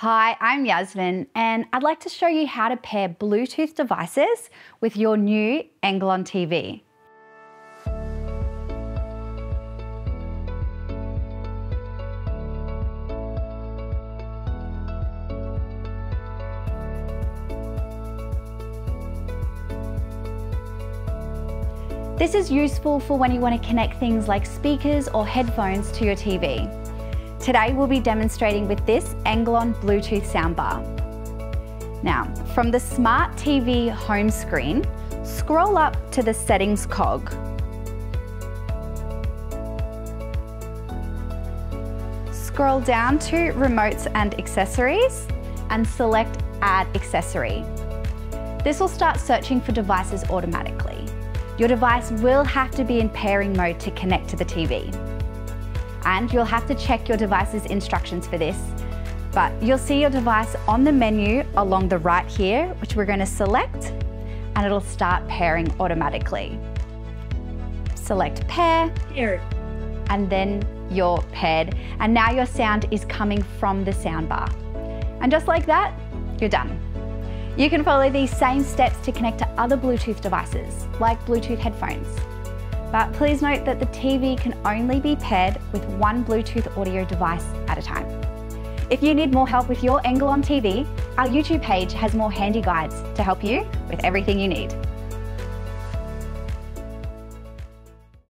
Hi, I'm Yasmin, and I'd like to show you how to pair Bluetooth devices with your new Englaon TV. This is useful for when you want to connect things like speakers or headphones to your TV. Today we'll be demonstrating with this Englaon Bluetooth soundbar. Now, from the Smart TV home screen, scroll up to the settings cog. Scroll down to remotes and accessories and select add accessory. This will start searching for devices automatically. Your device will have to be in pairing mode to connect to the TV. And you'll have to check your device's instructions for this. But you'll see your device on the menu along the right here, which we're going to select, and it'll start pairing automatically. Select pair. Here. And then you're paired. And now your sound is coming from the soundbar. And just like that, you're done. You can follow these same steps to connect to other Bluetooth devices, like Bluetooth headphones. But please note that the TV can only be paired with one Bluetooth audio device at a time. If you need more help with your Englaon TV, our YouTube page has more handy guides to help you with everything you need.